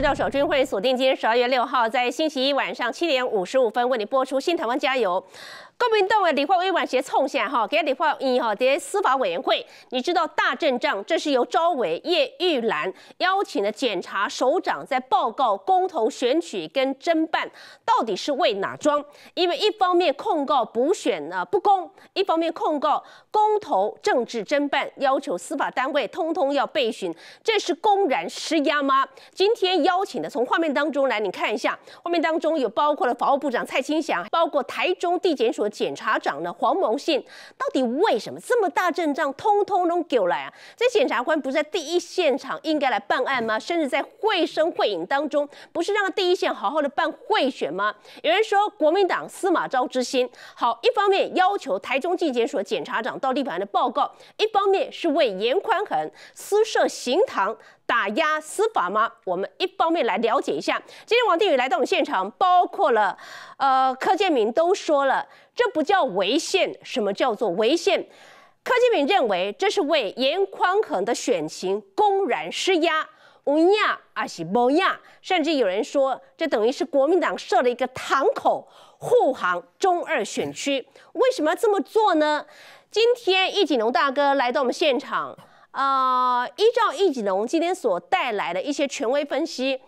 是廖守军，欢迎锁定今天十二月六号在星期一晚上七点五十五分为你播出《新台湾加油》。国民党的立法委员协冲线哈，给立法院哈的司法委员会，你知道大阵仗，这是由招委叶玉兰邀请的检察首长在报告公投选举跟侦办，到底是为哪桩？因为一方面控告补选呢不公，一方面控告公投政治侦办，要求司法单位通通要备询，这是公然施压吗？今天邀请的，从画面当中来，你看一下，画面当中有包括了法务部长蔡清祥，包括台中地检署。检察长呢？黄蒙信到底为什么这么大阵仗，通通都给来啊？这检察官不在第一现场应该来办案吗？甚至在会声会影当中，不是让第一线好好的办贿选吗？有人说国民党司马昭之心，好，一方面要求台中纪检所检察长到立法院的报告，一方面是为严宽恒私设行堂。打压司法吗？我们一方面来了解一下。今天王定宇来到我们现场，包括了呃柯建明都说了，这不叫违宪。什么叫做违宪？柯建明认为这是为严宽恒的选情公然施压，无亚而是无亚，甚至有人说这等于是国民党设了一个堂口护航中二选区。为什么要这么做呢？今天易景龙大哥来到我们现场。呃，依照易景龙今天所带来的一些权威分析，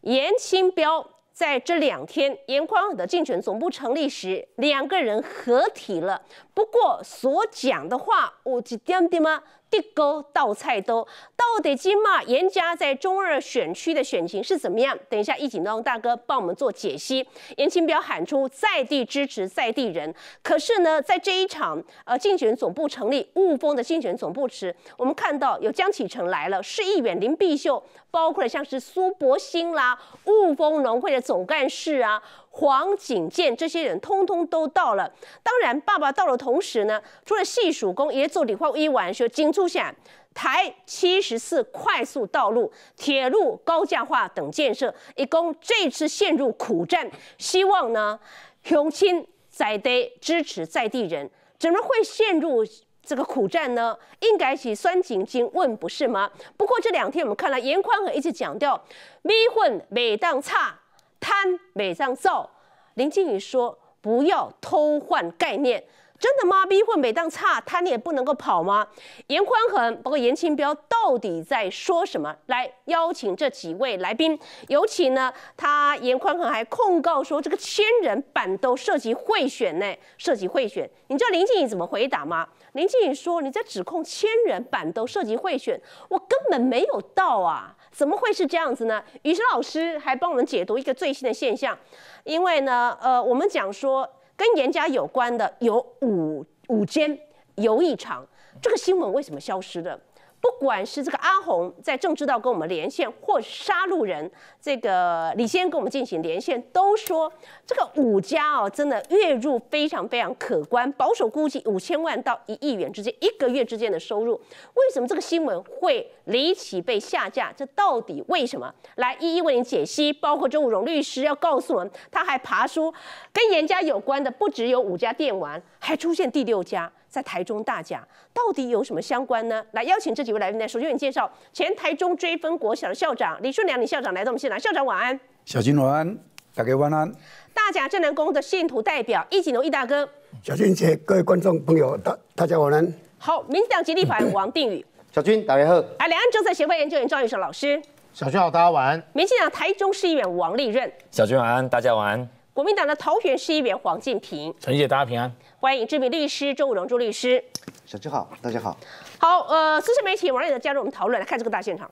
严清标在这两天严宽的竞选总部成立时，两个人合体了。不过所讲的话，有一点点吗？地沟倒菜都到底金马严家在中二选区的选情是怎么样？等一下，易景东大哥帮我们做解析。严清标喊出在地支持在地人，可是呢，在这一场呃竞选总部成立雾峰的竞选总部时，我们看到有江启程来了，市议员林碧秀，包括了像是苏博兴啦、雾峰农会的总干事啊。黄景健这些人通通都到了，当然爸爸到了同时呢，除了细数工也做理化一晚说金出现台七十四快速道路、铁路高架化等建设，一共这次陷入苦战，希望呢雄亲在地支持在地人，怎么会陷入这个苦战呢？应该是酸井金问不是吗？不过这两天我们看了严宽和一直强调，米混每当差。贪美上造，林静宇说不要偷换概念，真的吗？逼混每当差，贪你也不能够跑吗？严宽恒包括严清标到底在说什么？来邀请这几位来宾，尤其呢，他严宽恒还控告说这个千人板都涉及贿选呢，涉及贿选。你知道林静宇怎么回答吗？林静宇说你在指控千人板都涉及贿选，我根本没有到啊。怎么会是这样子呢？于是老师还帮我们解读一个最新的现象，因为呢，呃，我们讲说跟严家有关的有五五间游艺场，这个新闻为什么消失了？不管是这个阿红在政治道跟我们连线，或杀戮人这个李先跟我们进行连线，都说这个五家哦，真的月入非常非常可观，保守估计五千万到一亿元之间一个月之间的收入。为什么这个新闻会离奇被下架？这到底为什么？来一一为您解析。包括周武荣律师要告诉我们，他还爬出跟严家有关的不只有五家电玩，还出现第六家。在台中大甲到底有什么相关呢？来邀请这几位来宾呢，首先为你介绍前台中追分国小的校长李顺良李校长来到我们现场，校长晚安。小金晚安，大家晚安。大甲镇南宫的信徒代表易景龙易大哥。小军姐，各位观众朋友，大大家晚安。好，民进党极力法王定宇。小军大家好。啊，两岸政策协会研究员赵玉成老师。小军好，大家晚安。民进党台中市议员王立任。小军晚安，大家晚安。国民党的桃园市议员黄进平，陈姐，大家平安。欢迎知名律师周武荣周律师。小军好，大家好。好，呃，资深媒体王立德加入我们讨论，来看这个大现场。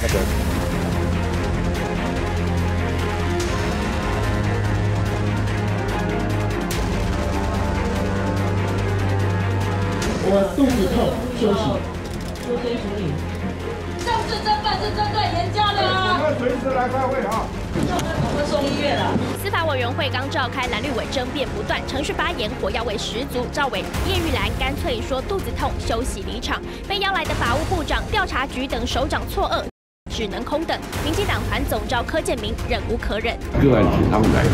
那个。我肚子痛，休息。优先处理。政治侦办是针对严家的啊。我们随时来开会啊。送医院了。司法委员会刚召开，蓝绿委争辩不断，程序发言火药味十足。赵伟、叶玉兰干脆说肚子痛，休息离场。被邀来的法务部长、调查局等首长错愕，只能空等。民进党团总召柯建明忍无可忍，个案请他们来，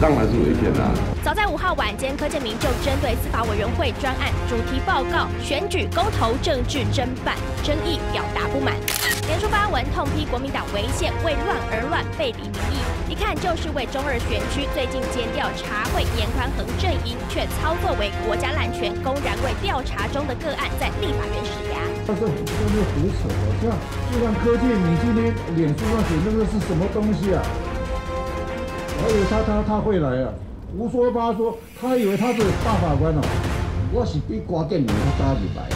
当然是违宪啦。早在五号晚间，柯建明就针对司法委员会专案主题报告选举公投政治侦办争议表达不满，连出发文痛批国民党违宪，为乱而乱，背离民意，一看就是为中二选区最近间调查会严宽恒阵营，却操作为国家滥权，公然为调查中的个案在立法院施压。但是这是胡扯的，这样就算柯建明今脸书上写那个是什么东西啊？我以为他他他会来啊，胡说八说，他以为他是大法官呢。我是被挂电你他早入来。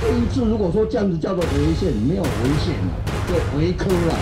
这一次如果说这样子叫做违宪，没有违宪了，就违科了。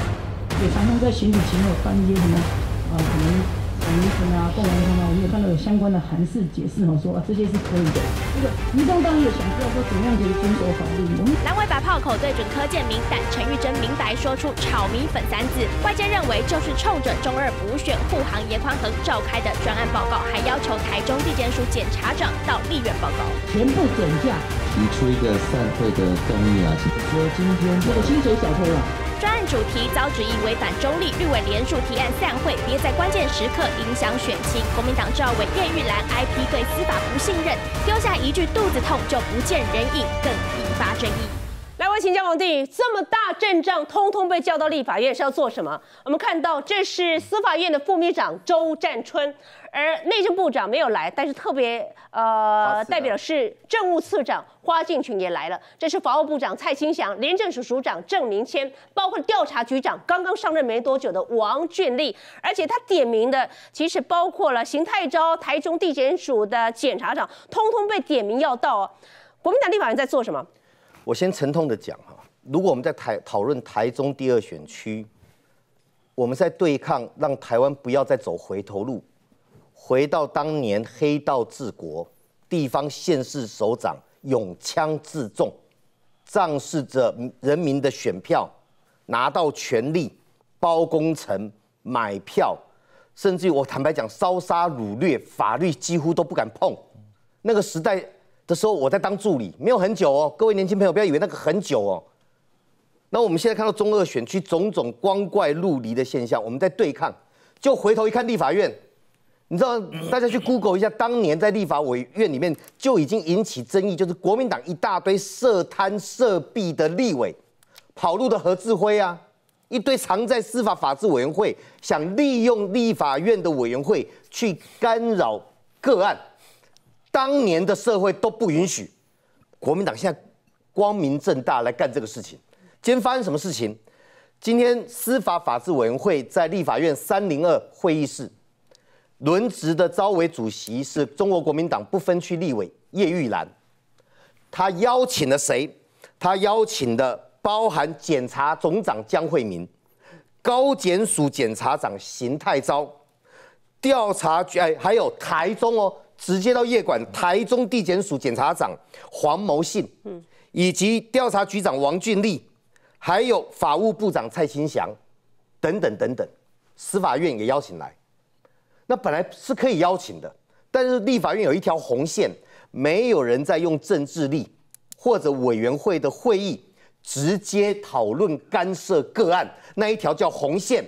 也常常在选举前后翻一些什么啊，可能。民生啊，共荣通啊，我们有看到有相关的函释解释哦，说啊这些是可以的。这个民众当然也想知道说怎么样可以遵守法律。我们蓝委把炮口对准柯建明，但陈玉珍明白说出炒米粉三字，外界认为就是冲着中二补选护航严宽恒召开的专案报告，还要求台中地检署检察长到立院报告，全部减价，提出一个散会的动议啊，说今天这个薪水小偷啊。专案主题遭指意违反中立，绿委联署提案散会，别在关键时刻影响选情。国民党赵伟叶玉兰 IP 对司法不信任，丢下一句肚子痛就不见人影，更引发争议。来，我请教王帝，这么大阵仗，通通被叫到立法院是要做什么？我们看到这是司法院的副秘书长周占春。而内政部长没有来，但是特别呃代表是政务次长花敬群也来了。这是法务部长蔡清祥、廉政署署长郑明谦，包括调查局长刚刚上任没多久的王俊立，而且他点名的其实包括了邢泰昭、台中地检署的检察长，通通被点名要到。哦国民党立法院在做什么？我先沉痛的讲哈，如果我们在台讨论台中第二选区，我们在对抗让台湾不要再走回头路。回到当年黑道治国，地方县市首长拥枪自重，仗势着人民的选票，拿到权力，包工程、买票，甚至于我坦白讲，烧杀掳掠，法律几乎都不敢碰。那个时代的时候，我在当助理，没有很久哦。各位年轻朋友，不要以为那个很久哦。那我们现在看到中二选区种种光怪陆离的现象，我们在对抗，就回头一看立法院。你知道，大家去 Google 一下，当年在立法委院里面就已经引起争议，就是国民党一大堆涉贪涉弊的立委，跑路的何志辉啊，一堆藏在司法法制委员会，想利用立法院的委员会去干扰个案，当年的社会都不允许，国民党现在光明正大来干这个事情。今天发生什么事情？今天司法法制委员会在立法院三零二会议室。轮值的招委主席是中国国民党不分区立委叶玉兰，他邀请了谁？他邀请的包含检察总长江惠民、高检署检察长邢泰昭、调查局哎，还有台中哦，直接到夜管台中地检署检察长黄谋信，嗯，以及调查局长王俊立，还有法务部长蔡清祥，等等等等，司法院也邀请来。那本来是可以邀请的，但是立法院有一条红线，没有人在用政治力或者委员会的会议直接讨论干涉个案，那一条叫红线，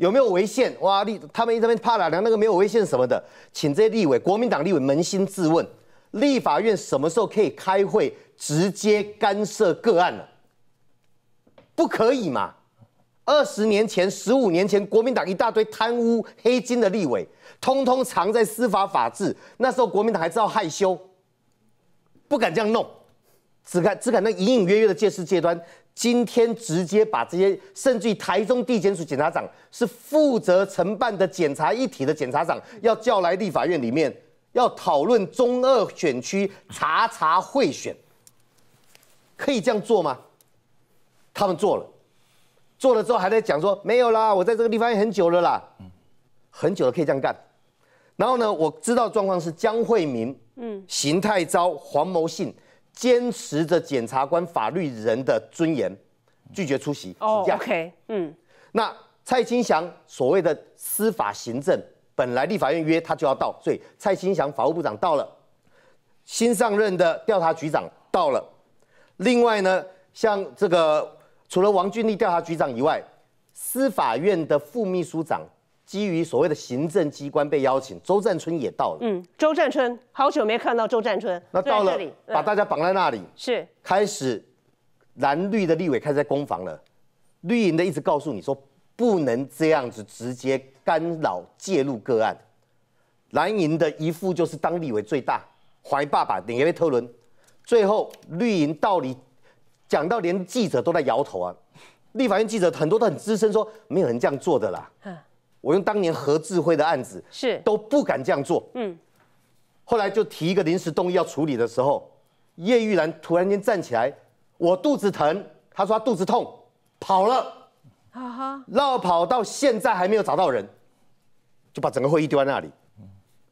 有没有违宪？哇，立他们一边怕了，量那个没有违宪什么的，请这些立委，国民党立委扪心自问，立法院什么时候可以开会直接干涉个案了？不可以嘛？二十年前、十五年前，国民党一大堆贪污黑金的立委，通通藏在司法法制。那时候国民党还知道害羞，不敢这样弄，只敢只敢那隐隐约约的借势借端。今天直接把这些，甚至于台中地检署检察长是负责承办的检察一体的检察长，要叫来立法院里面，要讨论中二选区查查贿选，可以这样做吗？他们做了。做了之后还在讲说没有啦，我在这个地方很久了啦，很久了可以这样干。然后呢，我知道状况是江惠民、嗯，邢太昭、黄谋信坚持着检察官法律人的尊严，拒绝出席。哦，OK，嗯。那蔡清祥所谓的司法行政，本来立法院约他就要到，所以蔡清祥法务部长到了，新上任的调查局长到了。另外呢，像这个。除了王俊立调查局长以外，司法院的副秘书长基于所谓的行政机关被邀请，周占春也到了。嗯，周占春，好久没看到周占春。那到了把大家绑在那里，是开始蓝绿的立委开始在攻防了。绿营的一直告诉你说，不能这样子直接干扰介入个案。蓝营的一副就是当立委最大，怀爸爸顶一被特伦。最后绿营道理讲到连记者都在摇头啊。立法院记者很多都很资深，说没有人这样做的啦。嗯我用当年何智慧的案子，是都不敢这样做。嗯，后来就提一个临时动议要处理的时候，叶玉兰突然间站起来，我肚子疼，她说她肚子痛，跑了，啊哈，绕跑到现在还没有找到人，就把整个会议丢在那里。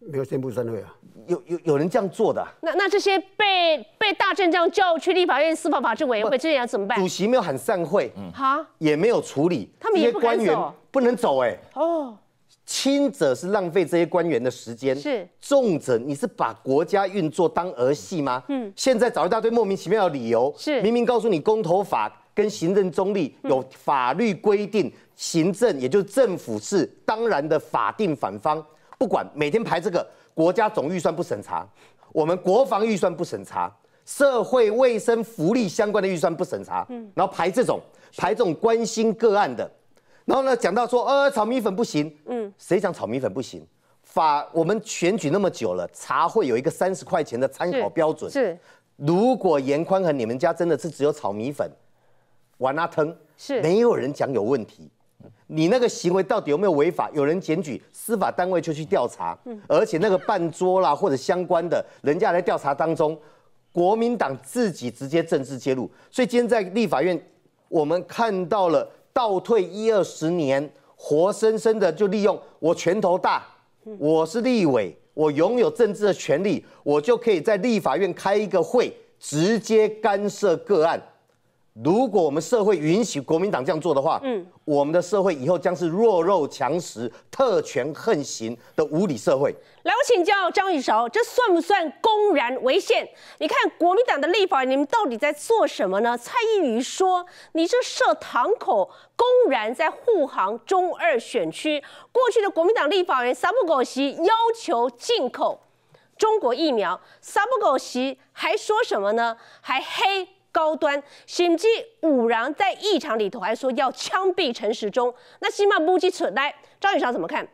没有宣布散会啊。有有有人这样做的啊、那那这些被被大阵仗叫去立法院司法法制委员会，这些人怎么办？主？席没有喊散会，哈，也没有处理，他们也不敢些官员走。不能走哎、哦，轻者是浪费这些官员的时间，是。重者你是把国家运作当儿戏吗？嗯，现在找一大堆莫名其妙的理由，是。明明告诉你公投法跟行政中立有法律规定，行政也就是政府是当然的法定反方，不管每天排这个国家总预算不审查，我们国防预算不审查。社会卫生福利相关的预算不审查，嗯然后排这种排这种关心个案的，然后呢，讲到说，呃，炒米粉不行，嗯，谁讲炒米粉不行？法我们选举那么久了，茶会有一个三十块钱的参考标准。是如果严宽和你们家真的是只有炒米粉、玩阿腾，是没有人讲有问题。你那个行为到底有没有违法？有人检举，司法单位就去调查，而且那个办桌啦或者相关的，人家来调查当中，国民党自己直接政治介入，所以今天在立法院，我们看到了倒退一二十年，活生生的就利用我拳头大，我是立委，我拥有政治的权利，我就可以在立法院开一个会，直接干涉个案。如果我们社会允许国民党这样做的话，嗯，我们的社会以后将是弱肉强食、特权横行的无理社会。来，我请教张玉韶，这算不算公然违宪？你看国民党的立法，你们到底在做什么呢？蔡依瑜说，你这设堂口，公然在护航中二选区。过去的国民党立法员撒布狗席要求进口中国疫苗，撒布狗席还说什么呢？还黑。高端，甚至五郎在议场里头还说要枪毙陈时中，那起码目击扯来，张宇翔怎么看？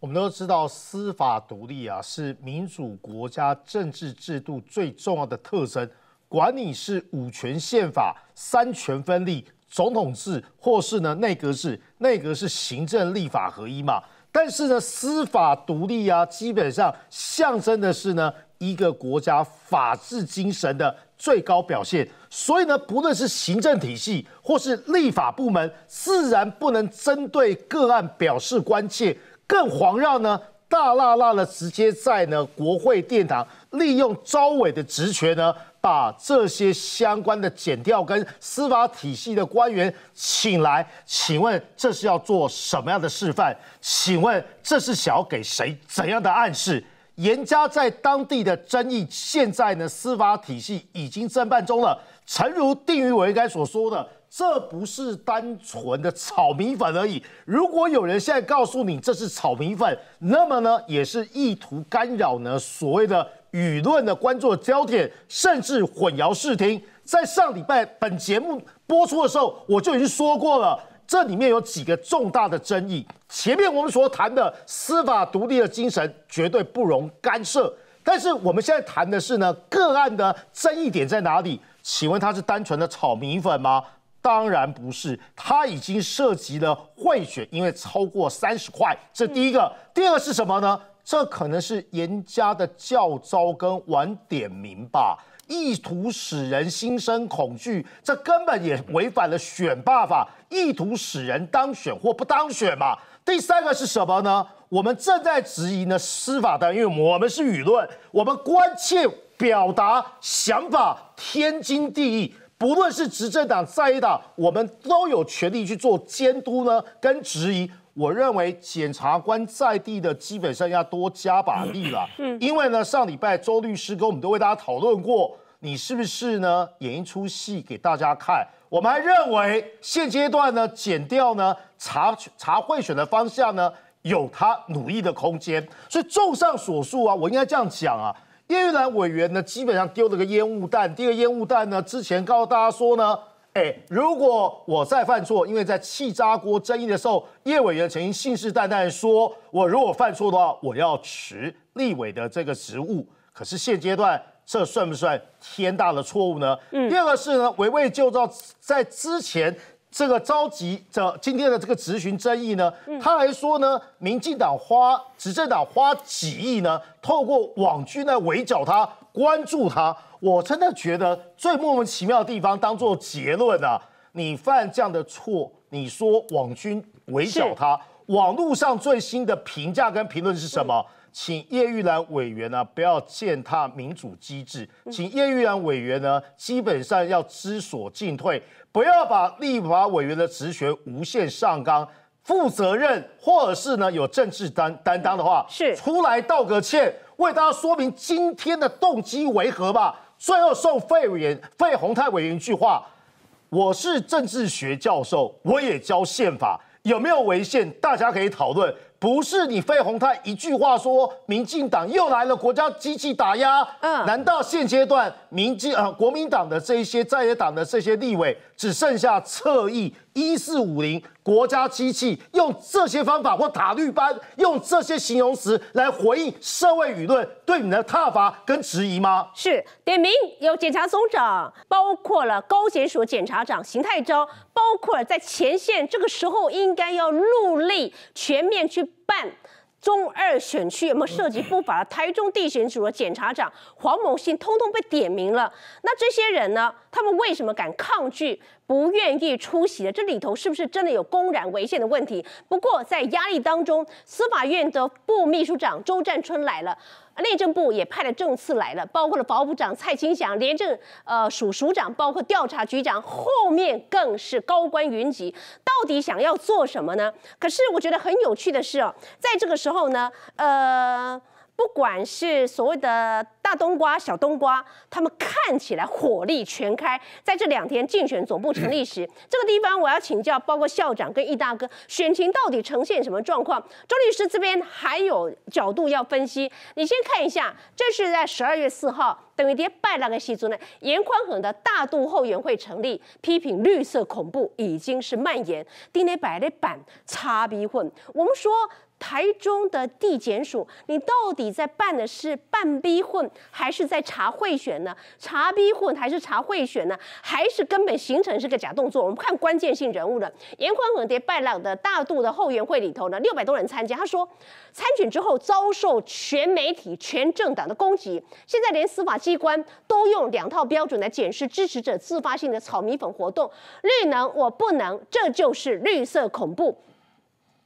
我们都知道，司法独立啊是民主国家政治制度最重要的特征。管你是五权宪法、三权分立、总统制，或是呢内阁制，内阁是行政立法合一嘛。但是呢，司法独立啊，基本上象征的是呢一个国家法治精神的最高表现。所以呢，不论是行政体系或是立法部门，自然不能针对个案表示关切。更遑让呢，大辣辣的直接在呢国会殿堂利用招委的职权呢，把这些相关的检调跟司法体系的官员请来。请问这是要做什么样的示范？请问这是想要给谁怎样的暗示？严家在当地的争议，现在呢司法体系已经侦办中了。诚如定于委员该所说的。这不是单纯的炒米粉而已。如果有人现在告诉你这是炒米粉，那么呢，也是意图干扰呢所谓的舆论的关注焦点，甚至混淆视听。在上礼拜本节目播出的时候，我就已经说过了，这里面有几个重大的争议。前面我们所谈的司法独立的精神绝对不容干涉，但是我们现在谈的是呢个案的争议点在哪里？请问它是单纯的炒米粉吗？当然不是，它已经涉及了贿选，因为超过三十块，这第一个。第二个是什么呢？这可能是严家的教招跟晚点名吧，意图使人心生恐惧，这根本也违反了选罢法，意图使人当选或不当选嘛。第三个是什么呢？我们正在质疑呢司法单位，因为我们是舆论，我们关切表达想法，天经地义。不论是执政党在野党，我们都有权利去做监督呢，跟质疑。我认为检察官在地的基本上要多加把力了。嗯，因为呢，上礼拜周律师跟我们都为大家讨论过，你是不是呢演一出戏给大家看？我们还认为现阶段呢，减掉呢查查贿选的方向呢，有他努力的空间。所以综上所述啊，我应该这样讲啊，叶玉兰委员呢，基本上丢了个烟雾弹。第二个烟雾弹呢，之前告诉大家说呢，哎，如果我再犯错，因为在气炸锅争议的时候，叶委员曾经信誓旦旦说，我如果犯错的话，我要辞立委的这个职务。可是现阶段。这算不算天大的错误呢？第二个是呢，围魏救赵，在之前这个召集这今天的这个质询争议呢，他还说呢，民进党花执政党花几亿呢，透过网军来围剿他，关注他。我真的觉得最莫名其妙的地方，当做结论啊！你犯这样的错，你说网军围剿他，网络上最新的评价跟评论是什么？请叶玉兰委员呢不要践踏民主机制，请叶玉兰委员呢基本上要知所进退，不要把立法委员的职权无限上纲，负责任或者是呢有政治担担当的话，是出来道个歉，为大家说明今天的动机为何吧。最后送费委员费宏泰委员一句话：我是政治学教授，我也教宪法，有没有违宪，大家可以讨论。不是你费鸿泰一句话说，民进党又来了国家机器打压。嗯，难道现阶段民进呃国民党的这一些在野党的这些立委只剩下侧翼一四五零国家机器，用这些方法或塔绿班用这些形容词来回应社会舆论对你的挞伐跟质疑吗？是点名有检察总长，包括了高检署检察长邢泰昭，包括了在前线这个时候应该要戮力全面去。办中二选区有没有涉及不法的台中地检署的检察长黄某信，通通被点名了。那这些人呢？他们为什么敢抗拒、不愿意出席的？这里头是不是真的有公然违宪的问题？不过在压力当中，司法院的副秘书长周占春来了。内政部也派了政次来了，包括了法务部长蔡清祥、廉政呃署署长，包括调查局长，后面更是高官云集。到底想要做什么呢？可是我觉得很有趣的是哦，在这个时候呢，呃。不管是所谓的大冬瓜、小冬瓜，他们看起来火力全开。在这两天竞选总部成立时，这个地方我要请教，包括校长跟易大哥，选情到底呈现什么状况？周律师这边还有角度要分析。你先看一下，这是在十二月四号，等于跌拜那个戏中呢，严宽恒的大度后援会成立，批评绿色恐怖已经是蔓延。丁内摆的板擦逼混，我们说。台中的地检署，你到底在办的是办逼混，还是在查贿选呢？查逼混还是查贿选呢？还是根本形成是个假动作？我们看关键性人物了，严宽恒在拜朗的大度的后援会里头呢，六百多人参加。他说，参选之后遭受全媒体、全政党的攻击，现在连司法机关都用两套标准来检视支持者自发性的炒米粉活动，绿能我不能，这就是绿色恐怖。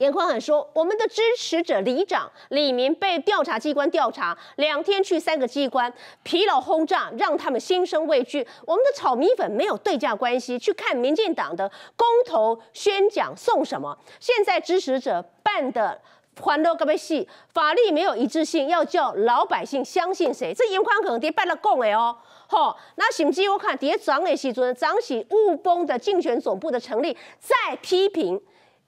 严宽很说，我们的支持者里长李明被调查机关调查两天去三个机关，疲劳轰炸让他们心生畏惧。我们的炒米粉没有对价关系，去看民进党的公投宣讲送什么？现在支持者办的欢乐个被戏，法律没有一致性，要叫老百姓相信谁？这严宽可能得办了供的哦。吼，那甚至我看叠涨的时阵，涨起雾峰的竞选总部的成立，再批评。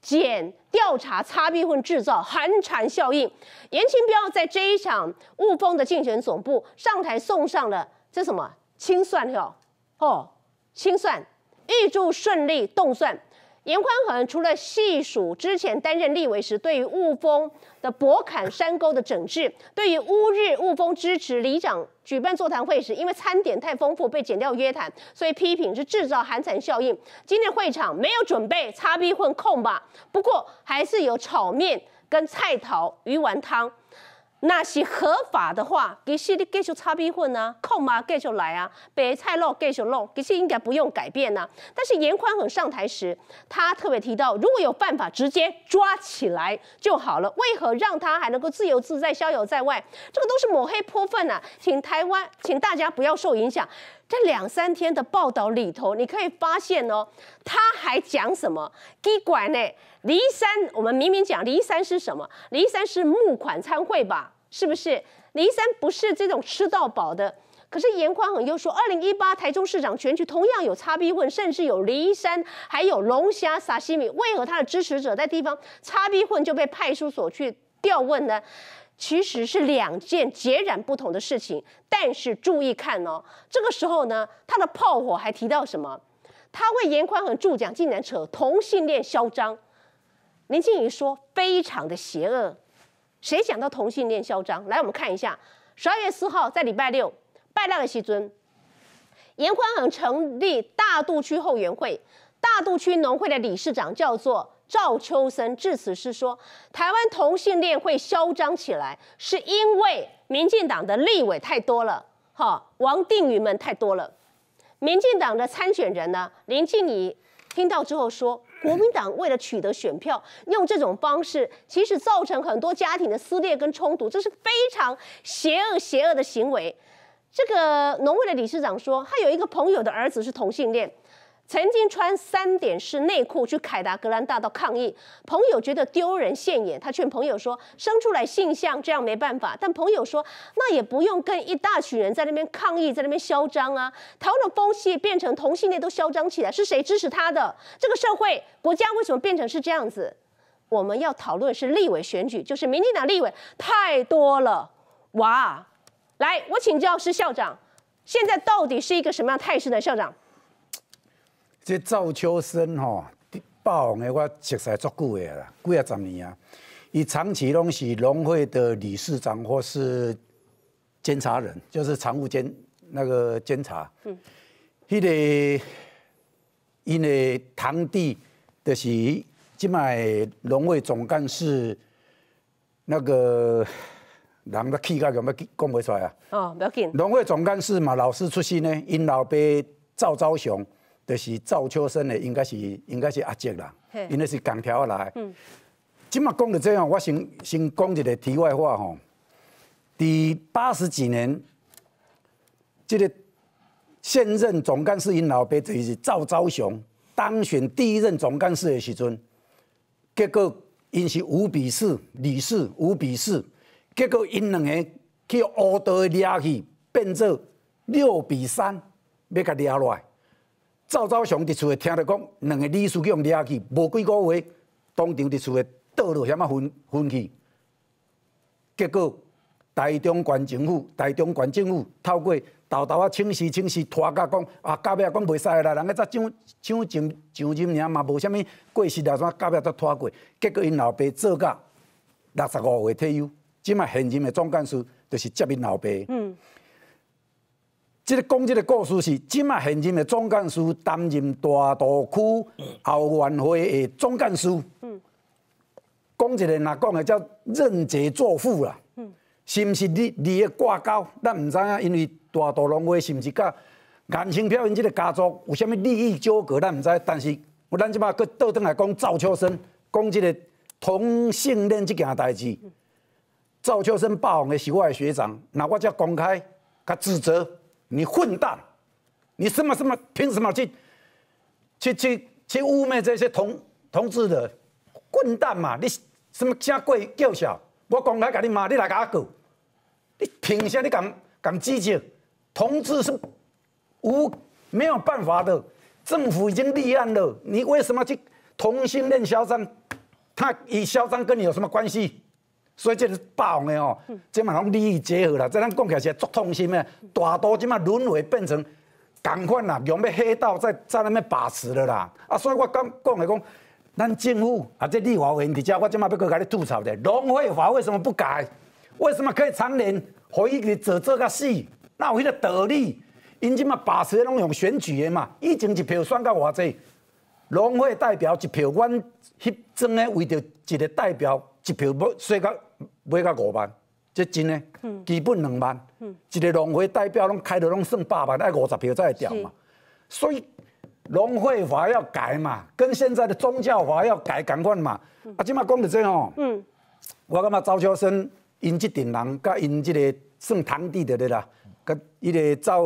检调查擦边混制造寒蝉效应，严清标在这一场雾峰的竞选总部上台送上了这什么？清算哟，哦，清算，预祝顺利动算。严宽恒除了细数之前担任立委时对于雾峰的博坎山沟的整治，对于乌日雾峰支持里长举办座谈会时，因为餐点太丰富被剪掉约谈，所以批评是制造寒蝉效应。今天会场没有准备擦逼混控吧，不过还是有炒面跟菜桃鱼丸汤。那是合法的话，其实你继续擦逼混啊，控嘛继续来啊，白菜肉继续弄，其实应该不用改变呐。但是严宽很上台时，他特别提到，如果有办法，直接抓起来就好了。为何让他还能够自由自在、逍遥在外？这个都是抹黑泼粪呐！请台湾，请大家不要受影响。这两三天的报道里头，你可以发现哦，他还讲什么？滴管呢？离山，我们明明讲离山是什么？离山是募款参会吧？是不是？离山不是这种吃到饱的可是严宽很又说，二零一八台中市长选举同样有擦逼混，甚至有梨山，还有龙虾、沙西米，为何他的支持者在地方擦逼混就被派出所去调问呢？其实是两件截然不同的事情。但是注意看哦，这个时候呢，他的炮火还提到什么？他为严宽很助讲，竟然扯同性恋嚣张。林静怡说非常的邪恶。谁讲到同性恋嚣张？来，我们看一下，十二月四号在礼拜六。拜那个西尊，严宽恒成立大肚区后援会，大肚区农会的理事长叫做赵秋生，致辞是说，台湾同性恋会嚣张起来，是因为民进党的立委太多了，哈，王定宇们太多了。民进党的参选人呢，林静怡听到之后说，国民党为了取得选票，用这种方式，其实造成很多家庭的撕裂跟冲突，这是非常邪恶、邪恶的行为。这个农会的理事长说，他有一个朋友的儿子是同性恋，曾经穿三点式内裤去凯达格兰大道抗议，朋友觉得丢人现眼，他劝朋友说，生出来性向这样没办法，但朋友说，那也不用跟一大群人在那边抗议，在那边嚣张啊，台湾的风气变成同性恋都嚣张起来，是谁支持他的？这个社会国家为什么变成是这样子？我们要讨论是立委选举，就是民进党立委太多了，哇！来，我请教是校长，现在到底是一个什么样态势呢？校长，这赵秋生吼，霸王的我熟悉足久的啦，几啊十年啊，伊长期拢是农会的理事长或是监察人，就是常务监那个监察。嗯，迄个因的堂弟就是即卖农会总干事那个。人的气概咁要讲不出来啊！哦，不要紧。农会总干事嘛，老师出身呢，因老爸赵昭雄，就是赵秋生的，应该是应该是阿杰啦，因为是港条来。嗯。今嘛讲到这样，我先先讲一个题外话吼。第八十几年，这个现任总干事因老爸就是赵昭雄当选第一任总干事的时阵，结果因是五比四，李氏五比四。结果因两个去乌道的抓去，变做六比三，要甲抓落来。赵昭雄伫厝诶听着讲，两个理事去用抓去，无几个月，当场伫厝诶倒落遐啊分分去。结果台中县政府，台中县政府透过豆豆啊，请示请示拖甲讲啊，隔壁讲袂使啦，人家才上上上上任尔嘛，无啥物过世了，怎隔壁才拖过。结果因老爸做甲六十五岁退休。即卖现任的总干事就是接因老爸。嗯，即个讲即个故事是，即卖现任的总干事担任大渡区后援会的总干事。讲一个若讲的叫认贼作父啦。是毋是你你的挂钩？咱毋知影，因为大渡龙会是毋是甲颜清标因即个家族有啥物利益纠葛？咱毋知。但是，咱即摆搁倒转来讲赵秋生，讲即个同性恋即件代志。赵秋生霸王的是我的学长，那我就公开甲指责你混蛋，你什么什么凭什么去去去去污蔑这些同同志的混蛋嘛？你什么加贵叫小？我公开给你骂，你来给我告，你凭啥你敢敢指责？同志是无没有办法的，政府已经立案了，你为什么去同性恋嚣张？他以嚣张跟你有什么关系？所以这是霸王的哦，这嘛拢利益结合啦。这咱讲起来是足痛心的，大多即嘛沦为变成共款啦，用要黑道在在那边把持了啦。啊，所以我讲讲来讲，咱政府啊，这立法委员伫遮，我即嘛要搁甲你吐槽的，农会法为什么不改？为什么可以常年可以给做做甲死？那有迄个道理？因即嘛把持拢用选举的嘛，以前一票选到偌济，农会代表一票，阮迄阵的为着一个代表一票要说到。买到五万，这真的，基本两万，一个农会代表拢开到拢算百万，爱五十票才会调嘛。所以农会法要改嘛，跟现在的宗教法要改，赶快嘛。啊，即嘛讲到这吼，嗯我感觉赵秋生因即阵人，甲因即个算堂弟的啦，甲伊个赵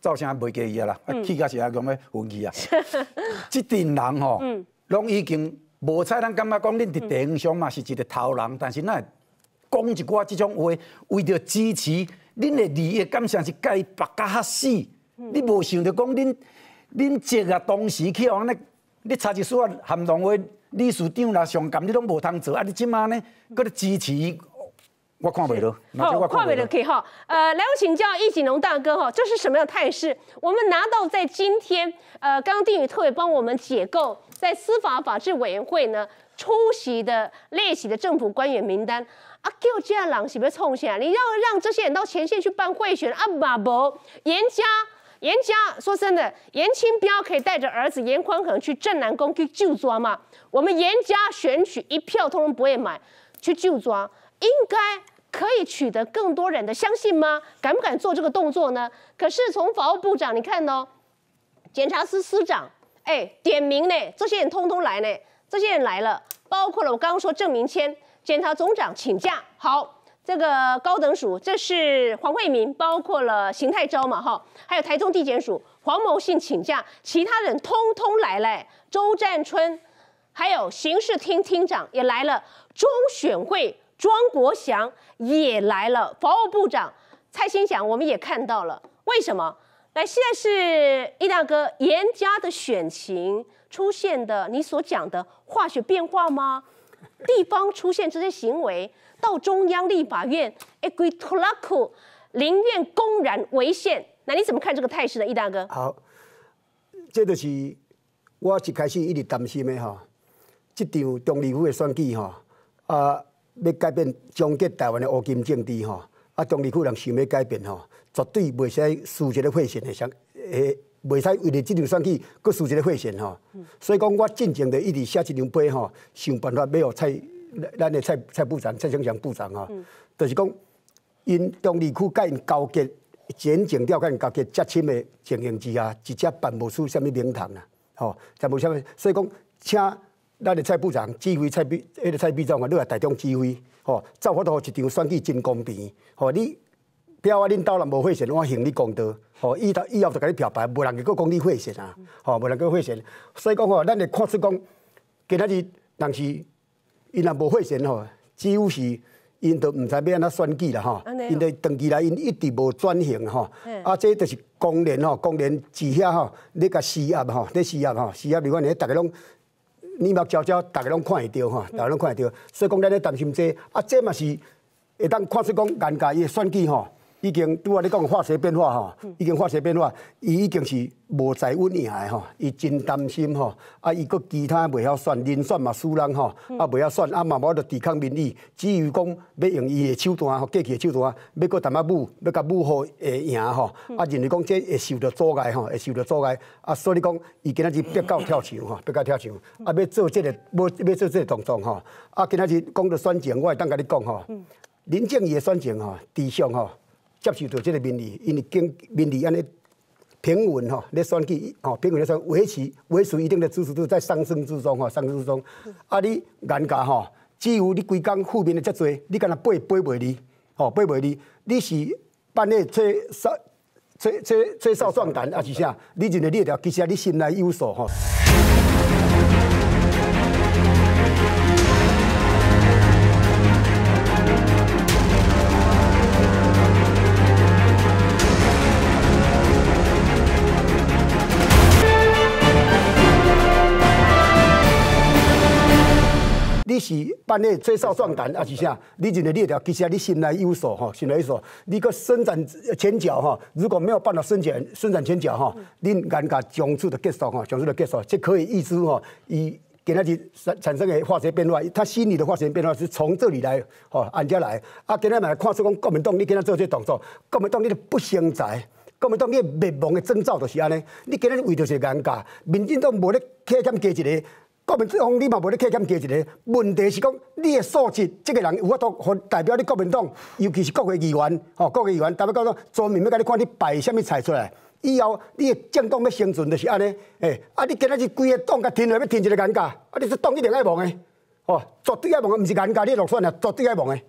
赵啥袂介意啦，啊，气甲是啊讲要运气啊。即阵人吼，拢已经无采，咱感觉讲恁伫电影上嘛是一个头人，但是那。讲一寡即种话，为着支持恁的利益感情是甲伊绑甲较死，你无想着讲恁恁这啊当时去安尼，你查一所含农会理事长啦上监，你拢无通做，啊你即马呢，搁咧支持，我看袂落，好，看袂落去哈。呃，来我请教易景龙大哥哈，这是什么样的态势？我们拿到在今天，呃，刚刚丁宇特别帮我们解构，在司法法制委员会呢出席的列席的政府官员名单。啊，叫这样人是不是冲起来？你要让这些人到前线去办贿选啊？马博、严家、严家，说真的，严清标可以带着儿子严宽恒去镇南宫去救抓吗？我们严家选举一票通通不会买，去救抓，应该可以取得更多人的相信吗？敢不敢做这个动作呢？可是从法务部长，你看哦，检察司司长，哎，点名呢，这些人通通来呢，这些人来了，包括了我刚刚说郑明谦。检察总长请假，好，这个高等署，这是黄慧明，包括了邢泰昭嘛，哈，还有台中地检署黄某信请假，其他人通通来了，周占春，还有刑事厅厅长也来了，中选会庄国祥也来了，法务部长蔡新祥我们也看到了，为什么？来，现在是易大哥严家的选情出现的，你所讲的化学变化吗？地方出现这些行为，到中央立法院，哎，归托拉库宁愿公然违宪，那你怎么看这个态势呢，易大哥？好，这就是我一开始一直担心的哈，这场中立府的选举哈，啊，要改变终结台湾的乌金政治哈，啊，中立府人想要改变哈，绝对袂使输一个会选的想诶。袂使为了即场选举，搁输一个会选吼。所以讲，我进前的一直写一张碑吼，想办法要互蔡咱的蔡蔡部长、蔡成祥部长吼，就是讲因中立区甲因交接，前情调甲因交结，接亲的情形之下，直接办不出什么名堂啦。吼，就无啥物。所以讲，请咱的蔡部长指挥蔡笔，迄个蔡笔长啊，你来台中指挥，吼，造法度一场选举真公平，吼你。票啊！恁兜人无会选，我行你公道。吼，以后以后就甲你漂白，无人个讲你会选啊。吼，无人个会选。所以讲吼，咱会看出讲，今仔日但是因若无会选吼，只有是因都毋知要安怎选举啦吼。因都长期来因一直无转型吼。啊，这就是公然吼，公然自遐吼，你甲施压吼，你施压吼，施压你看，你逐个拢你目睭睭，逐个拢看会到吼，逐个拢看会到。所以讲，咱咧担心这，啊，这嘛是会当看出讲人家伊的选举吼。已经拄啊！你讲化学变化吼，已经化学变化，伊已经是无在稳赢的吼，伊真担心吼。啊，伊搁其他袂晓选，人选嘛输人吼，啊袂晓选，啊嘛无得抵抗民意。至于讲要用伊的手段吼，过去的手段，要搁淡仔武，要甲武好会赢吼。啊，认为讲这会受到阻碍吼，会受到阻碍。啊，所以讲伊今仔日逼到跳墙吼，逼到跳墙。啊，要做这个，要要做即个动作吼。啊，今仔日讲到选情，我会当甲你讲吼，林正义的选情吼，理想吼。接受到这个民意，因为经民意安尼平稳吼，咧选举吼平稳咧选维持维持一定的支持度在上升之中吼，上升之中。啊，你眼家吼，只有你规工负面的遮多，你敢若背背袂离吼，背袂离。你是半夜吹少吹吹吹少壮胆，还是啥？你认为你条，其实你心内有数吼。是半夜吹哨壮胆，还是啥？你认为你条，其实你心内有数吼，心内有数。你个伸展前脚哈，如果没有办法伸展伸展前脚哈，你眼界将处的结束哈，将处的结束，这可以预知哈，以给他去产产生的化学变化，他心理的化学变化是从这里来哈，按家来。啊，今日嘛看出讲国民党，你今日做这动作，国民党你不兴在，国民党你灭亡的征兆就是安尼。你今日为着是尴尬，民进党无咧客减加一个。国民党你嘛无咧客检加一个，问题是讲你的素质，这个人有法度互代表你国民党，尤其是国会议员，吼，国会议员代表讲说，专门要甲你看你摆什么菜出来，以后你的政党要生存就是安尼，诶，啊，你今仔日规个党甲停落要停一个尴尬，啊，你说党一定爱亡的，哦，绝对爱亡的，毋是尴尬，你落选啊，绝对爱亡的。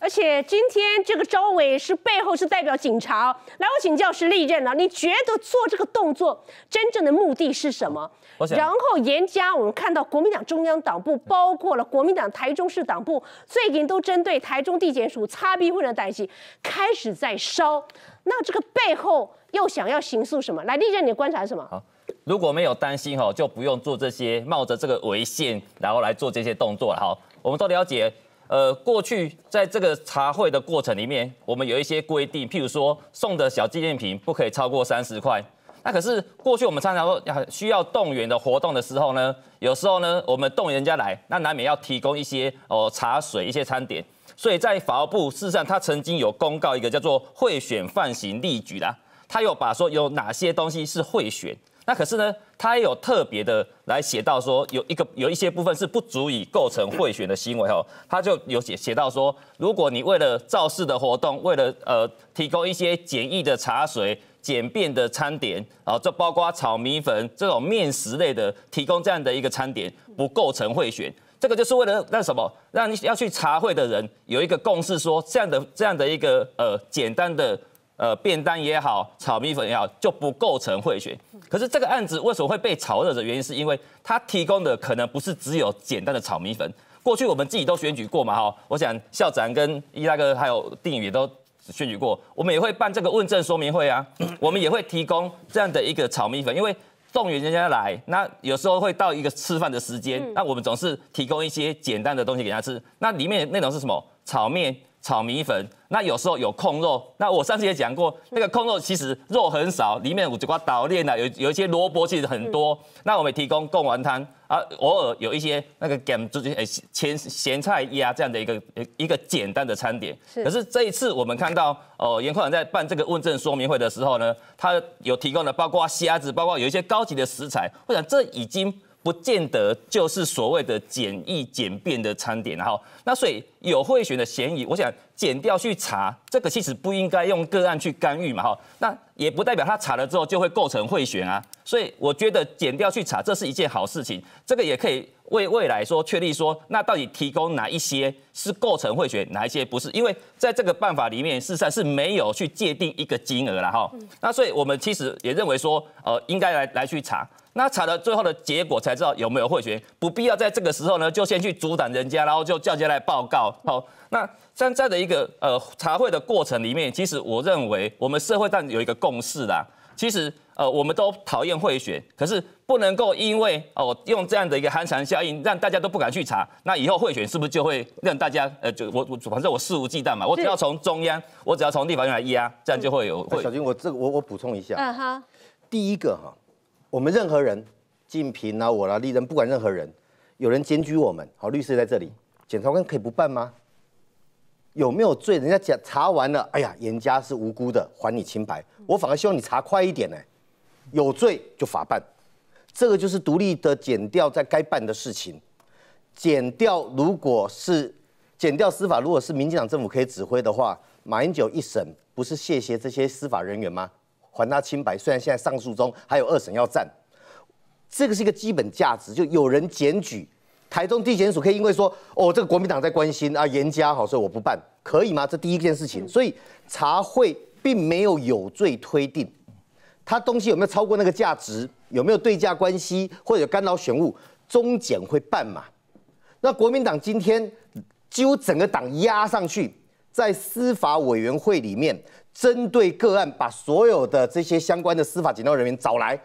而且今天这个招委是背后是代表警察，来我请教是历任了，你觉得做这个动作真正的目的是什么？然后严加我们看到国民党中央党部，包括了国民党台中市党部，最近都针对台中地检署擦逼混的代际开始在烧，那这个背后又想要行诉什么？来历任你的观察是什么？好，如果没有担心哈，就不用做这些冒着这个违宪，然后来做这些动作了哈。我们都了解。呃，过去在这个茶会的过程里面，我们有一些规定，譬如说送的小纪念品不可以超过三十块。那可是过去我们常常说需要动员的活动的时候呢，有时候呢我们动员人家来，那难免要提供一些哦茶水、一些餐点。所以在法务部事实上，他曾经有公告一个叫做贿选犯行例举啦，他有把说有哪些东西是贿选。那可是呢，他也有特别的来写到说，有一个有一些部分是不足以构成贿选的行为哦，他就有写写到说，如果你为了造势的活动，为了呃提供一些简易的茶水、简便的餐点，然后这包括炒米粉这种面食类的，提供这样的一个餐点，不构成贿选。这个就是为了让什么，让你要去茶会的人有一个共识，说这样的这样的一个呃简单的。呃，便当也好，炒米粉也好，就不构成贿选。可是这个案子为什么会被炒热的原因，是因为他提供的可能不是只有简单的炒米粉。过去我们自己都选举过嘛，哈，我想校长跟伊大哥还有定宇也都选举过，我们也会办这个问政说明会啊，我们也会提供这样的一个炒米粉，因为动员人家来，那有时候会到一个吃饭的时间，那我们总是提供一些简单的东西给他吃，那里面内容是什么？炒面。炒米粉，那有时候有控肉，那我上次也讲过，那个控肉其实肉很少，里面五只瓜捣炼的，有有一些萝卜其实很多。那我们提供贡丸汤啊，偶尔有一些那个咸就是诶咸咸菜鸭这样的一个一个简单的餐点。可是这一次我们看到哦，严科长在办这个问政说明会的时候呢，他有提供的包括虾子，包括有一些高级的食材，我想这已经。不见得就是所谓的简易简便的餐点，然后那所以有贿选的嫌疑，我想减掉去查，这个其实不应该用个案去干预嘛，哈，那也不代表他查了之后就会构成贿选啊，所以我觉得减掉去查，这是一件好事情，这个也可以为未来说确立说，那到底提供哪一些是构成贿选，哪一些不是？因为在这个办法里面，事实上是没有去界定一个金额了，哈，那所以我们其实也认为说，呃，应该来来去查。那查了最后的结果才知道有没有贿选，不必要在这个时候呢就先去阻挡人家，然后就叫人家来报告。好，那在在的一个呃查会的过程里面，其实我认为我们社会上有一个共识啦。其实呃我们都讨厌贿选，可是不能够因为哦用这样的一个寒蝉效应让大家都不敢去查，那以后贿选是不是就会让大家呃就我我反正我肆无忌惮嘛，我只要从中央，我只要从地方来压，这样就会有。小军，我这个我我补充一下，嗯哈，第一个哈。我们任何人，晋平啊，我啦，立人，不管任何人，有人检举我们，好，律师在这里，检察官可以不办吗？有没有罪？人家检查完了，哎呀，严家是无辜的，还你清白。我反而希望你查快一点呢，有罪就法办，这个就是独立的减掉在该办的事情。减掉如果是减掉司法，如果是民进党政府可以指挥的话，马英九一审不是谢谢这些司法人员吗？还他清白，虽然现在上诉中，还有二审要战，这个是一个基本价值。就有人检举，台中地检署可以因为说，哦，这个国民党在关心啊，严加好，所以我不办，可以吗？这第一件事情。所以查会并没有有罪推定，他东西有没有超过那个价值，有没有对价关系或者干扰选务，中检会办嘛？那国民党今天几乎整个党压上去，在司法委员会里面。针对个案，把所有的这些相关的司法警调人员找来，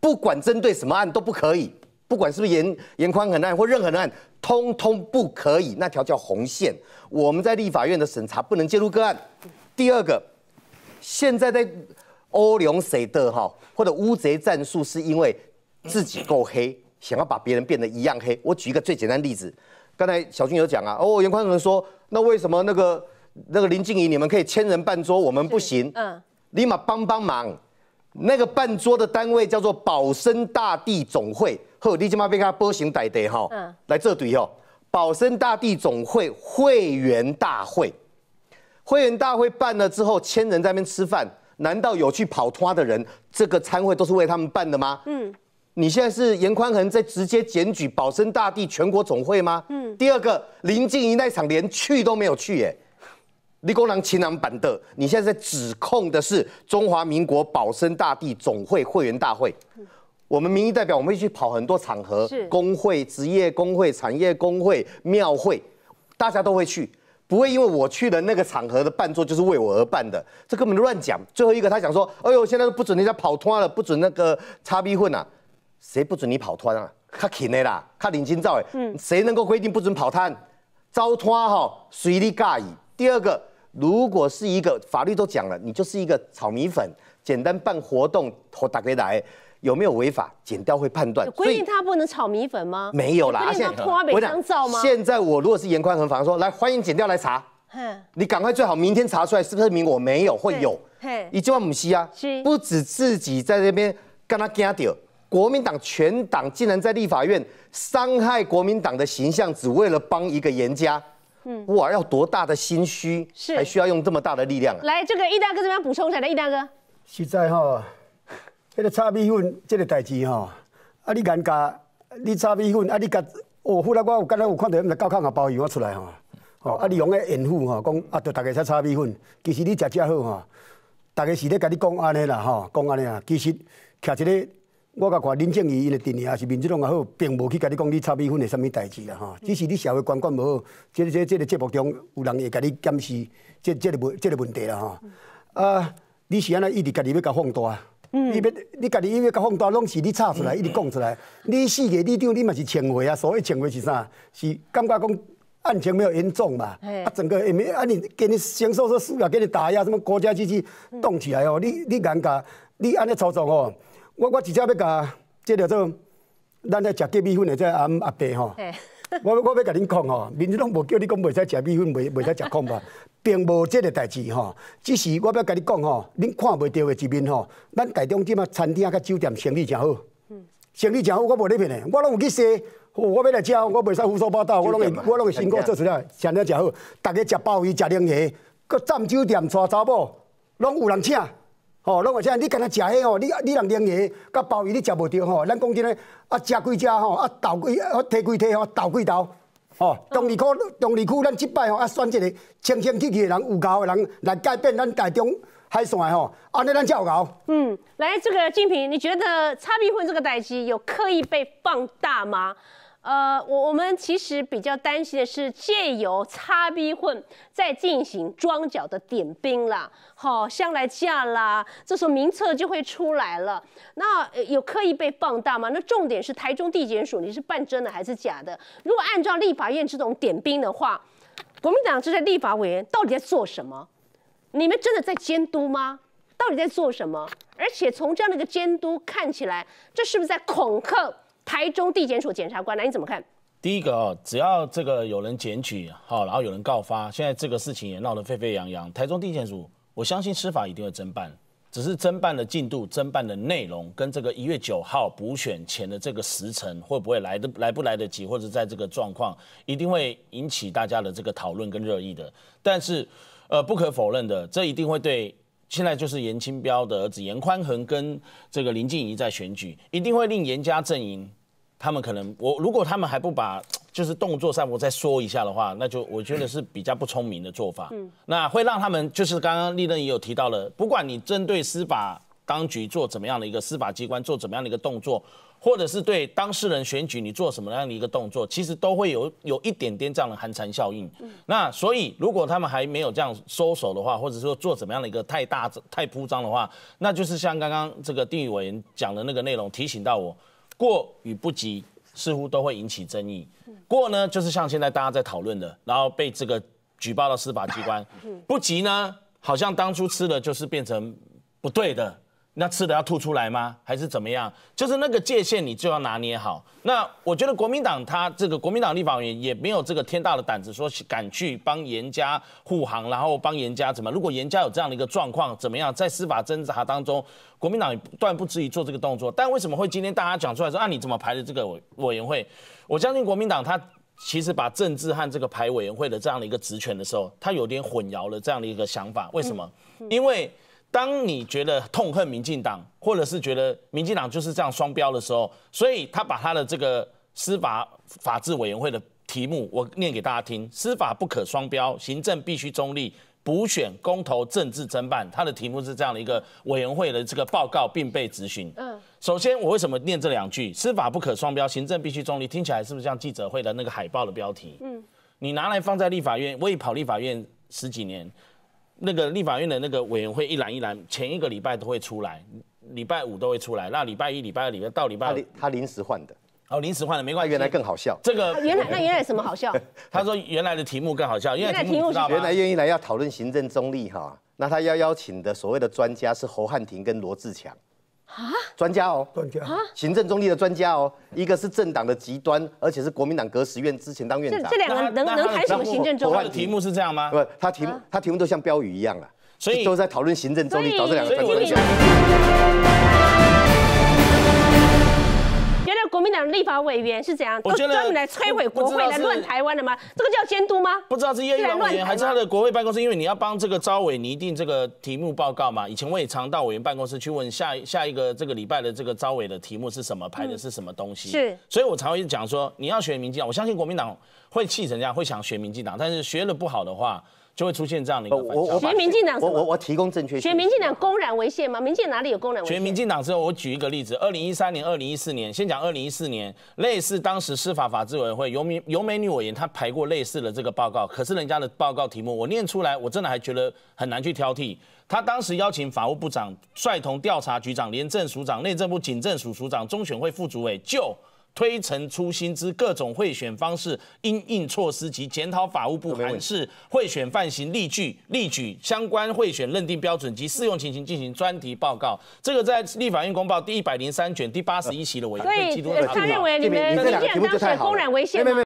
不管针对什么案都不可以，不管是不是严严宽很案或任何的案，通通不可以。那条叫红线，我们在立法院的审查不能介入个案。第二个，现在在欧龙谁的哈或者乌贼战术，是因为自己够黑，想要把别人变得一样黑。我举一个最简单例子，刚才小军有讲啊，哦，严宽很说，那为什么那个？那个林静怡，你们可以千人办桌，我们不行。嗯，立马帮帮忙。那个办桌的单位叫做保生大地总会，好，你今嘛被他波形逮逮哈。嗯，来这对哦，保生大地总会会员大会，会员大会办了之后，千人在那边吃饭，难道有去跑拖的人？这个餐会都是为他们办的吗？嗯，你现在是严宽恒在直接检举保生大帝全国总会吗？嗯。第二个，林静怡那场连去都没有去，耶。立功郎秦南板的，你现在在指控的是中华民国保生大帝总会会员大会。我们民意代表，我们会去跑很多场合，工会、职业工会、产业工会、庙会，大家都会去，不会因为我去的那个场合的伴奏就是为我而办的，这根本乱讲。最后一个他讲说，哎呦，现在都不准人家跑脱了，不准那个插逼混啊，谁不准你跑团啊？卡勤的啦，卡领金照哎，谁能够规定不准跑摊？招摊哈，随你介意。第二个。如果是一个法律都讲了，你就是一个炒米粉，简单办活动和打给来，有没有违法？检调会判断。规定他不能炒米粉吗？没有啦，现在我讲，现在我如果是严宽恒法说，来欢迎检调来查，你赶快最好明天查出来是不是明我没有会有，一句话母西啊，不止自己在这边跟他惊掉，国民党全党竟然在立法院伤害国民党的形象，只为了帮一个严家。嗯，哇，要多大的心虚，是还需要用这么大的力量啊？来，这个易大哥这边补充一下，来，易大哥，实在哈，这个炒米粉即个代志吼，啊，你眼家，你炒米粉，啊，你甲，哦，后来我有刚才有看到那高康啊包油出来吼，哦，啊，你用个掩护哈，讲啊，着逐个在炒米粉，其实你食食好吼，逐个是咧甲你讲安尼啦吼，讲安尼啊，其实徛一个。我甲看林正义因的电影也是民主党也好，并无去甲你讲你炒米粉的啥物代志啦吼，只是你社会观感无好，即即即个节目中有人会甲你检视，即即个问即个问题啦吼。啊，你是安尼一直家己要甲放大，你别你家己因为甲放大，拢是你吵出来，一直讲出来。你四个你长，你嘛是前回啊，所谓前回是啥？是感觉讲案情没有严重嘛？啊，整个也没啊，你给你先说说输了，给你打压，什么国家机器动起来哦？你你尴尬，你安尼操作哦？我我直接要甲即个做，咱在食隔米粉的这阿阿伯吼，我我要甲恁讲吼，民主党无叫你讲袂使食米粉，袂袂使食空吧，并无即个代志吼。只是我要甲你讲吼，恁看袂到的一面吼，咱台中即马餐厅甲酒店生意真好，生意真好，我无咧骗的，我拢有去踅，我要来食，我袂使胡说八道，我拢会我拢会辛苦做出来，生意真好，逐个食鲍鱼、食龙虾，搁占酒店带查某，拢有人请。吼，拢话啥？你干那食迄吼，你你人连鱼、甲鲍鱼你食无着吼。咱讲真诶，啊食几只吼，啊斗几啊摕几摕吼，斗几斗。吼，中二区中二区咱即摆吼，啊选一个清清气气诶人，有够诶人来改变咱台中海线吼，安尼咱才有够。嗯，来这个金平，你觉得擦鼻混这个代志有刻意被放大吗？呃，我我们其实比较担心的是借由擦逼混再进行装脚的点兵啦，好，香来架啦，这时候名册就会出来了。那有刻意被放大吗？那重点是台中地检署，你是办真的还是假的？如果按照立法院这种点兵的话，国民党这些立法委员到底在做什么？你们真的在监督吗？到底在做什么？而且从这样的一个监督看起来，这是不是在恐吓？台中地检署检察官，那你怎么看？第一个哦，只要这个有人检举，好，然后有人告发，现在这个事情也闹得沸沸扬扬。台中地检署，我相信司法一定会侦办，只是侦办的进度、侦办的内容跟这个一月九号补选前的这个时辰会不会来得来不来得及，或者在这个状况，一定会引起大家的这个讨论跟热议的。但是，呃，不可否认的，这一定会对。现在就是严清标的儿子严宽恒跟这个林静怡在选举，一定会令严家阵营，他们可能我如果他们还不把 就是动作上我再说一下的话，那就我觉得是比较不聪明的做法。嗯，那会让他们就是刚刚立任也有提到了，不管你针对司法当局做怎么样的一个司法机关做怎么样的一个动作。或者是对当事人选举，你做什么样的一个动作，其实都会有有一点点这样的寒蝉效应。那所以，如果他们还没有这样收手的话，或者说做怎么样的一个太大太铺张的话，那就是像刚刚这个地委员讲的那个内容提醒到我，过与不及似乎都会引起争议。过呢，就是像现在大家在讨论的，然后被这个举报到司法机关；不及呢，好像当初吃的就是变成不对的。那吃的要吐出来吗？还是怎么样？就是那个界限，你就要拿捏好。那我觉得国民党他这个国民党立法委员也没有这个天大的胆子，说敢去帮严家护航，然后帮严家怎么？如果严家有这样的一个状况，怎么样？在司法侦查当中，国民党也不断不至于做这个动作。但为什么会今天大家讲出来说啊？你怎么排的这个委委员会？我相信国民党他其实把政治和这个排委员会的这样的一个职权的时候，他有点混淆了这样的一个想法。为什么？因为。当你觉得痛恨民进党，或者是觉得民进党就是这样双标的时候，所以他把他的这个司法法制委员会的题目，我念给大家听：司法不可双标，行政必须中立，补选、公投、政治侦办。他的题目是这样的一个委员会的这个报告，并被质询。嗯，首先我为什么念这两句？司法不可双标，行政必须中立，听起来是不是像记者会的那个海报的标题？嗯，你拿来放在立法院，我也跑立法院十几年。那个立法院的那个委员会一栏一栏，前一个礼拜都会出来，礼拜五都会出来，那礼拜一、礼拜二、礼拜到礼拜他他临时换的，哦，临时换的没关系，原来更好笑。这个原来那原来什么好笑？他说原来的题目更好笑，原来题目原来愿意来要讨论行政中立哈，那他要邀请的所谓的专家是侯汉廷跟罗志强。啊，专家哦，专家啊，行政中立的专家哦，一个是政党的极端，而且是国民党革十院之前当院长。这两个能能谈什么行政中立？题目是这样吗？不，他题目他题目都像标语一样了，所以都在讨论行政中立，找这两个专家。国民党立法委员是怎样？都专门来摧毁国会、来乱台湾的吗？这个叫监督吗？不知道是叶玉委员还是他的国会办公室，因为你要帮这个招委拟定这个题目报告嘛。以前我也常到委员办公室去问下下一个这个礼拜的这个招委的题目是什么，排的是什么东西。是，所以我常会讲说，你要选民进党，我相信国民党会气成这样，会想选民进党，但是学的不好的话。就会出现这样的一个反学民进党，我我我提供正确。学民进党公然违宪吗？民进哪里有公然违宪？学民进党之后，我举一个例子：二零一三年、二零一四年，先讲二零一四年，类似当时司法法制委员会尤美尤美女委员，她排过类似的这个报告，可是人家的报告题目我念出来，我真的还觉得很难去挑剔。他当时邀请法务部长率同调查局长、廉政署长、内政部警政署署长、中选会副主委就。推陈出新之各种贿选方式、因应措施及检讨法务部函示贿选犯行例句、例举相关贿选认定标准及适用情形进行专题报告。这个在立法院公报第一百零三卷第八十一期的委员会记录。他认为你们民进党当时公然违宪吗？